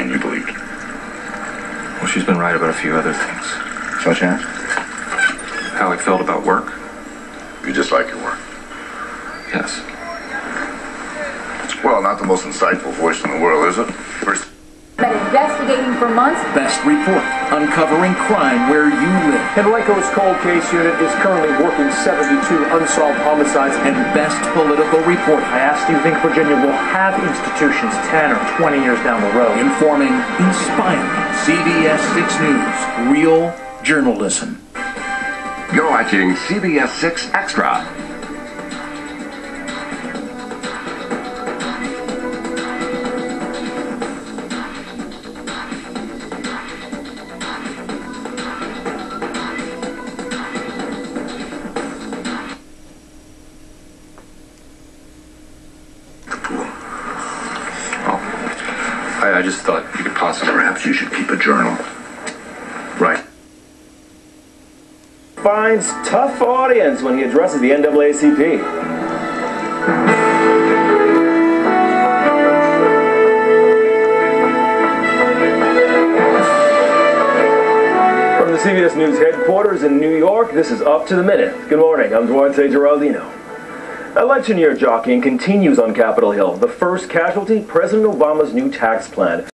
and you believed her. Well, she's been right about a few other things. Such as? How I felt about work. You just like your work. Yes. Well, not the most insightful voice in the world, is it? First, Been investigating for months. Best Report, uncovering crime where you live. Henrico's cold case unit is currently working 72 unsolved homicides. And Best Political Report, I asked, do you think Virginia will have institutions 10 or 20 years down the road? informing, inspiring. CBS 6 News, real journalism. You're watching CBS 6 Extra. I, I just thought you could possibly. Perhaps you should keep a journal. Right. finds tough audience when he addresses the NAACP. From the CBS News headquarters in New York, this is Up to the Minute. Good morning, I'm Duarte Geraldino. Election year jockeying continues on Capitol Hill. The first casualty, President Obama's new tax plan.